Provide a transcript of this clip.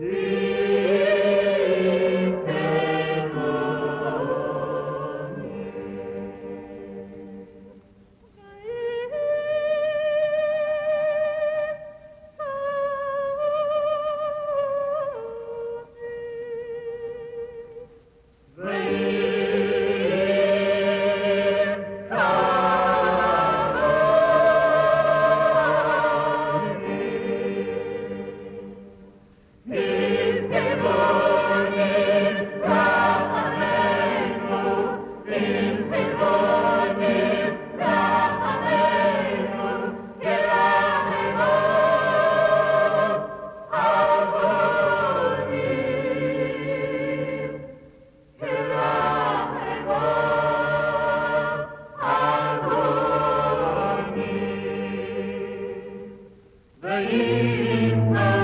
Yeah. The evening.